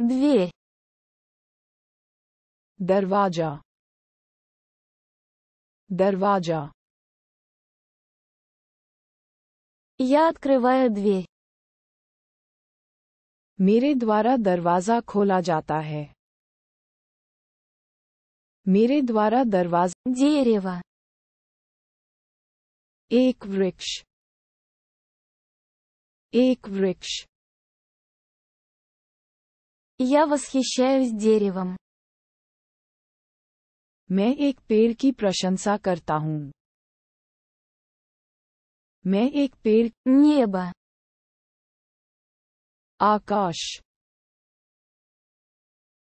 Дверь. दरवाजा दरवाजा Я открываю дверь. मेरे द्वारा दरवाजा खोला जाता है मेरे द्वारा दरवाजा Дерево. एक वृक्ष एक वृक्ष Я восхищаюсь деревом. मैं एक पेड़ की प्रशंसा करता हूँ मैं एक पेड़ Небо. आकाश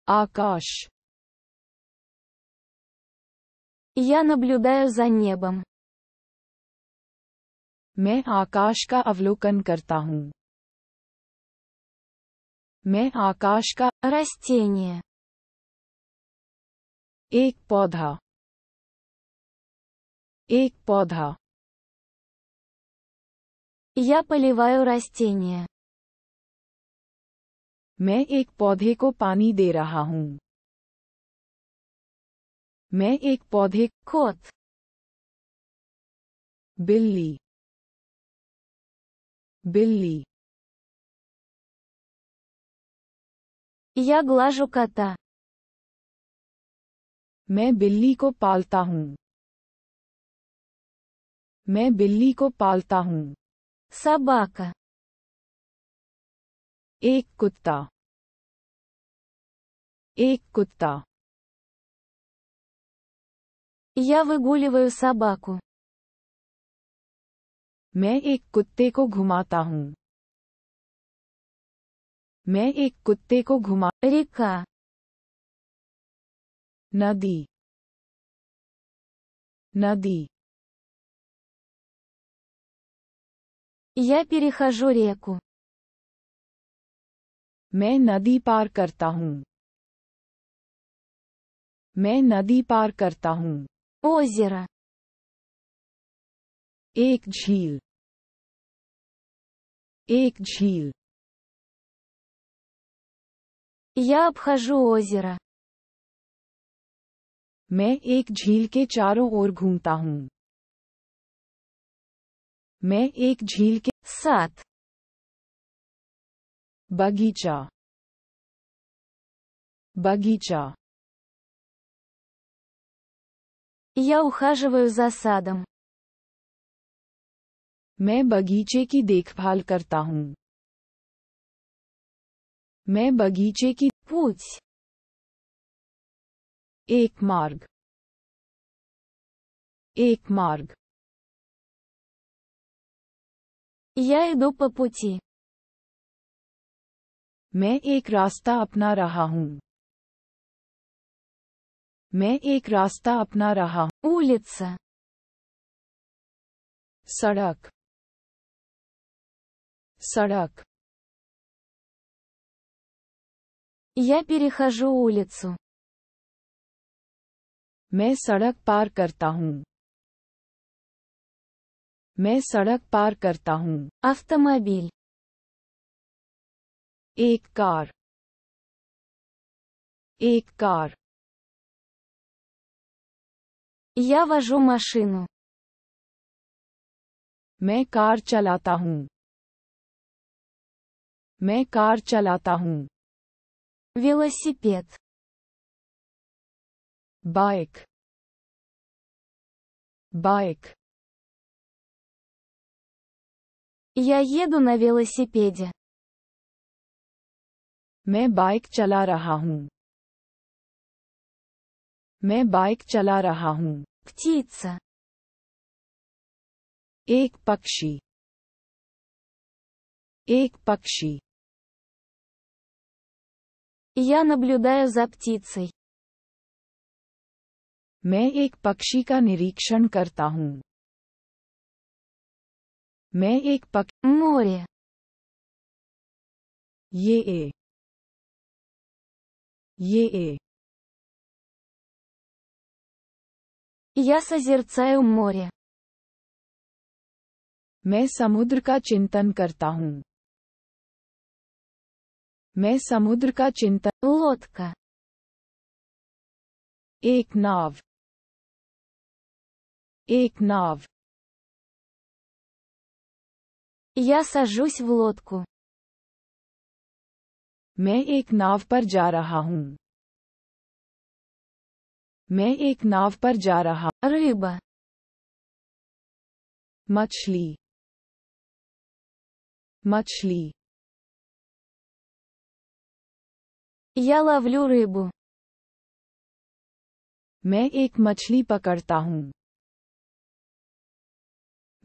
आकाश Я наблюдаю за небом. मैं आकाश का अवलोकन करता हूँ मैं आकाश का Растение. एक पौधा एक पौधा Я поливаю растение. मैं एक पौधे को पानी दे रहा हूँ मैं एक पौधे Кот. बिल्ली बिल्ली Я глажу кота. मैं बिल्ली को पालता हूँ मैं बिल्ली को पालता हूँ Собака. एक कुत्ता एक कुत्ता Я выгуливаю собаку. मैं एक कुत्ते को घुमाता हूँ मैं एक कुत्ते को घुमा Река. नदी नदी Я перехожу реку. मैं नदी पार करता हूँ मैं नदी पार करता हूँ Озеро. एक झील एक झील Я обхожу озеро. मैं एक झील के चारों ओर घूमता हूँ मैं एक झील के Сад. बगीचा बगीचा Я ухаживаю за садом. मैं बगीचे की देखभाल करता हूँ मैं बगीचे की Путь. एक मार्ग एक मार्ग Я иду по пути. मैं एक रास्ता अपना रहा हूँ मैं एक रास्ता अपना रहा हूँ Улица. सड़क सड़क Я перехожу улицу. मैं सड़क पार करता हूँ मैं सड़क पार करता हूँ Автомобиль. एक कार एक कार Я вожу машину. मैं कार चलाता हूँ मैं कार चलाता हूँ Велосипед. Bike bike Я еду на велосипеде. मैं बाइक चला रहा हूँ मैं बाइक चला रहा हूँ Птица. एक पक्षी एक पक्षी Я наблюдаю за птицей. मैं एक पक्षी का निरीक्षण करता हूँ मैं एक पक Море. ये ए ये ए Я созерцаю море. मैं समुद्र का चिंतन करता हूँ मैं समुद्र का चिंतन Лодка. एक नाव एक नाव Я сажусь в лодку. मैं एक नाव पर जा रहा हूँ मैं एक नाव पर जा रहा Рыба. मछली मछली Я ловлю рыбу. मैं एक मछली पकड़ता हूँ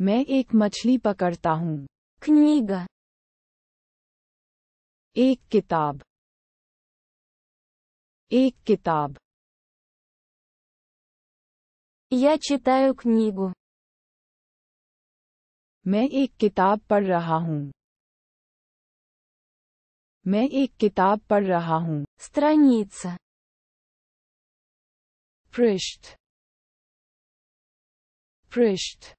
मैं एक मछली पकड़ता हूँ Книга. एक किताब एक किताब Я читаю книгу. मैं एक किताब पढ़ रहा हूँ मैं एक किताब पढ़ रहा हूँ Страница. पृष्ठ पृष्ठ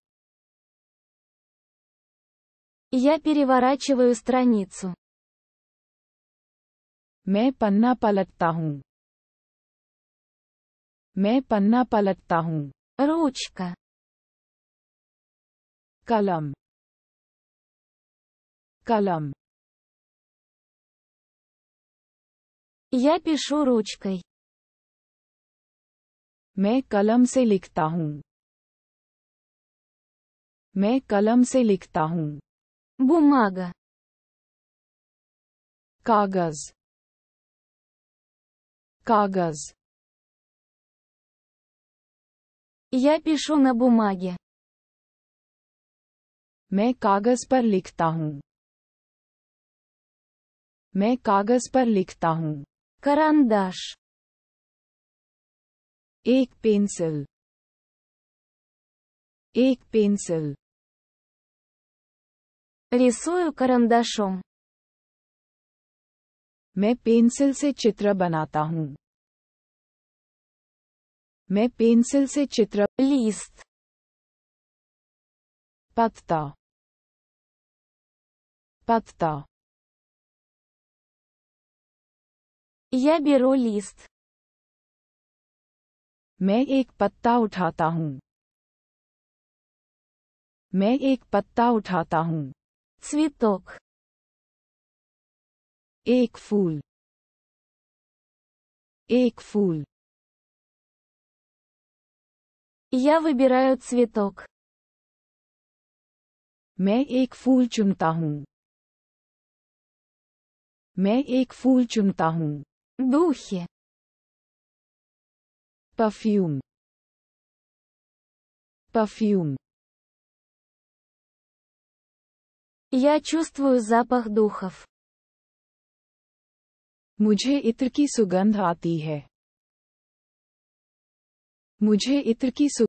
Я переворачиваю страницу. मैं पन्ना पलटता हूँ मैं पन्ना पलटता हूँ Ручка. कलम कलम Я пишу ручкой. मैं कलम से लिखता हूँ मैं कलम से लिखता हूँ Бумага. कागज कागज Я пишу на бумаге. मैं कागज पर लिखता हूँ मैं कागज पर लिखता हूँ Карандаш. एक पेंसिल एक पेंसिल Рисую карандашом. मैं पेंसिल से चित्र बनाता हूँ मैं पेंसिल से चित्र Лист. पत्ता पत्ता Я беру лист. मैं एक पत्ता उठाता हूँ मैं एक पत्ता उठाता हूँ Цветок. एक फूल एक फूल Я выбираю цветок. मैं एक फूल चुनता हूँ मैं एक फूल चुनता हूँ Духи. Perfume perfume Я чувствую запах духов. मुझे इत्र की सुगंध आती है मुझे इत्र की सु